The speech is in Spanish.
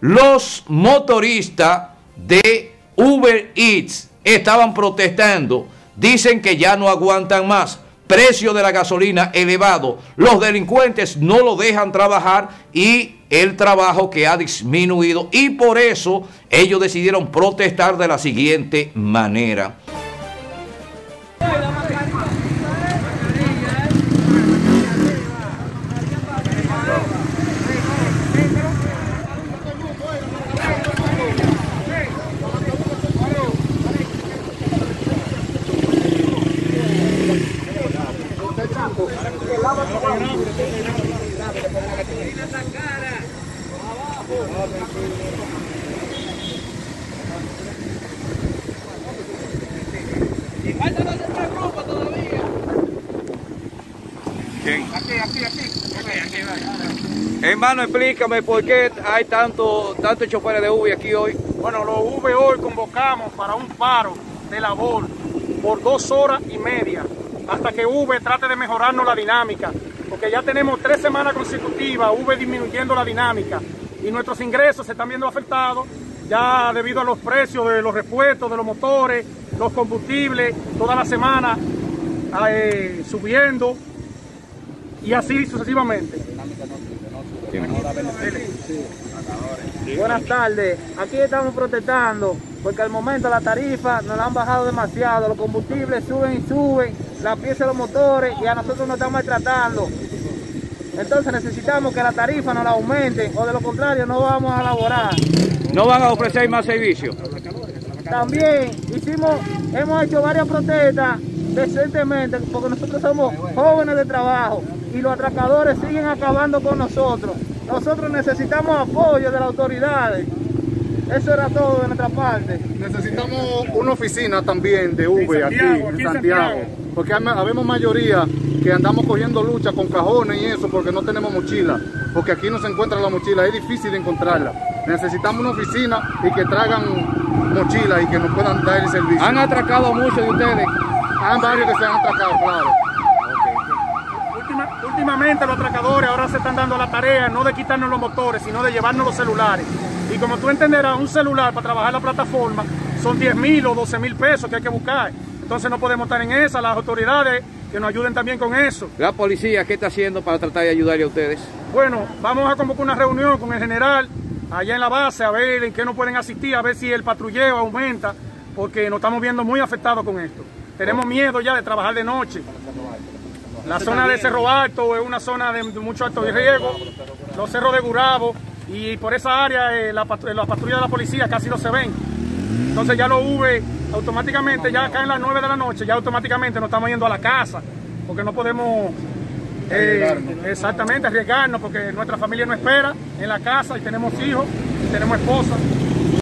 los motoristas de Uber Eats estaban protestando. Dicen que ya no aguantan más. Precio de la gasolina elevado. Los delincuentes no lo dejan trabajar y el trabajo que ha disminuido. Y por eso ellos decidieron protestar de la siguiente manera. Aquí, aquí, aquí. Hermano, explícame por qué hay tanto, tanto choferes de Uber aquí hoy. Bueno, los V hoy convocamos para un paro de labor por dos horas y media hasta que V trate de mejorarnos la dinámica, porque ya tenemos tres semanas consecutivas V disminuyendo la dinámica y nuestros ingresos se están viendo afectados ya debido a los precios de los repuestos, de los motores, los combustibles, toda la semana eh, subiendo y así sucesivamente. Buenas tardes, aquí estamos protestando porque al momento la tarifa nos la han bajado demasiado, los combustibles suben y suben, la pieza de los motores y a nosotros nos están maltratando. Entonces necesitamos que la tarifa nos la aumenten o de lo contrario no vamos a laborar. ¿No van a ofrecer más servicios? También hicimos, hemos hecho varias protestas decentemente porque nosotros somos jóvenes de trabajo y los atracadores siguen acabando con nosotros. Nosotros necesitamos apoyo de las autoridades. Eso era todo de nuestra parte. Necesitamos una oficina también de V aquí en Santiago, porque habemos mayoría que andamos cogiendo lucha con cajones y eso porque no tenemos mochila, porque aquí no se encuentra la mochila, es difícil de encontrarla. Necesitamos una oficina y que traigan mochila y que nos puedan dar el servicio. ¿Han atracado a muchos de ustedes? Hay varios que se han atracado, claro. Últimamente los atracadores ahora se están dando la tarea no de quitarnos los motores, sino de llevarnos los celulares. Y como tú entenderás, un celular para trabajar la plataforma son 10 mil o 12 mil pesos que hay que buscar. Entonces no podemos estar en esa, las autoridades que nos ayuden también con eso. ¿La policía qué está haciendo para tratar de ayudarle a ustedes? Bueno, vamos a convocar una reunión con el general allá en la base a ver en qué nos pueden asistir, a ver si el patrulleo aumenta, porque nos estamos viendo muy afectados con esto. Tenemos miedo ya de trabajar de noche. La zona de Cerro Alto es una zona de mucho alto riesgo, los cerros de Gurabo, y por esa área eh, la, la, patrulla de la policía casi no se ven. Entonces ya lo V automáticamente, ya acá en las 9 de la noche, ya automáticamente nos estamos yendo a la casa, porque no podemos eh, exactamente arriesgarnos, porque nuestra familia no espera en la casa y tenemos hijos y tenemos esposa.